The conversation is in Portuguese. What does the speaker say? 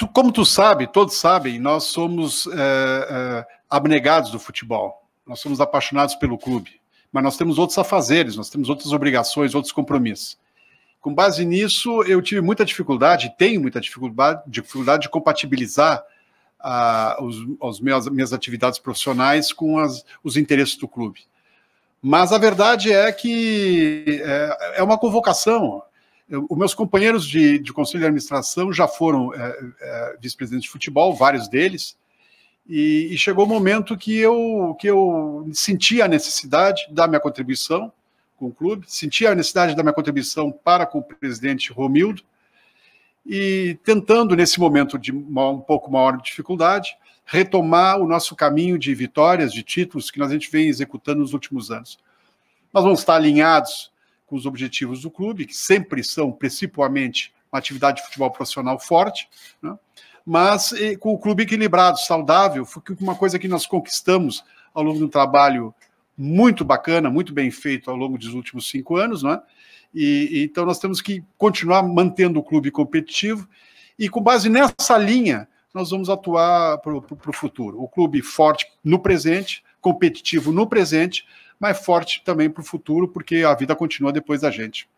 tu, como tu sabe, todos sabem, nós somos é, é, abnegados do futebol. Nós somos apaixonados pelo clube. Mas nós temos outros afazeres, nós temos outras obrigações, outros compromissos. Com base nisso, eu tive muita dificuldade, tenho muita dificuldade, dificuldade de compatibilizar uh, os, os meus, minhas atividades profissionais com as, os interesses do clube. Mas a verdade é que é, é uma convocação. Os meus companheiros de, de, conselho de administração já foram é, é, vice-presidentes de futebol, vários deles, e, e, chegou o momento que eu, que eu senti a necessidade da minha contribuição com o clube, senti a necessidade da minha contribuição para com o presidente Romildo, e tentando, nesse momento de uma, um pouco maior dificuldade, retomar o nosso caminho de vitórias, de títulos que nós a gente vem executando nos últimos anos. Nós vamos estar alinhados com os objetivos do clube, que sempre são, principalmente, uma atividade de futebol profissional forte, né? mas com o clube equilibrado, saudável, foi uma coisa que nós conquistamos ao longo de um trabalho muito bacana, muito bem feito ao longo dos últimos cinco anos, não é? E, então nós temos que continuar mantendo o clube competitivo e com base nessa linha nós vamos atuar para o futuro. O clube forte no presente, competitivo no presente, mas forte também para o futuro, porque a vida continua depois da gente.